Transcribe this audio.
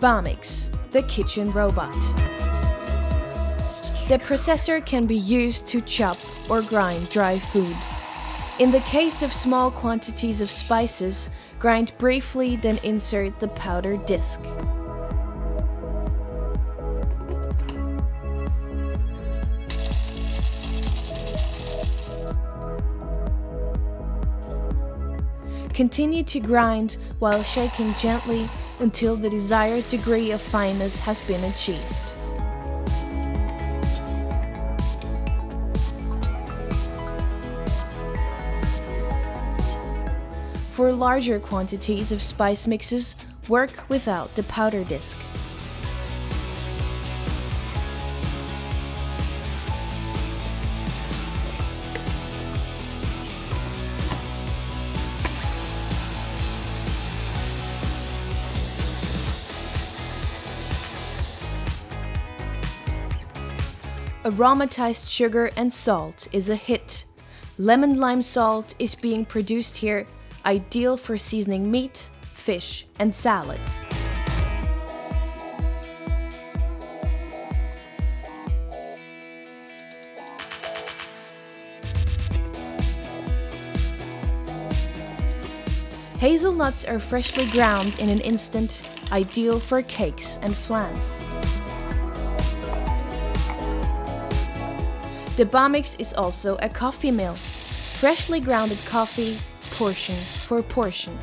Bamix, the kitchen robot. The processor can be used to chop or grind dry food. In the case of small quantities of spices, grind briefly then insert the powder disc. Continue to grind while shaking gently until the desired degree of fineness has been achieved. For larger quantities of spice mixes, work without the powder disc. Aromatized sugar and salt is a hit. Lemon lime salt is being produced here, ideal for seasoning meat, fish, and salads. Hazelnuts are freshly ground in an instant, ideal for cakes and flans. The Bamix is also a coffee mill. Freshly grounded coffee, portion for portion.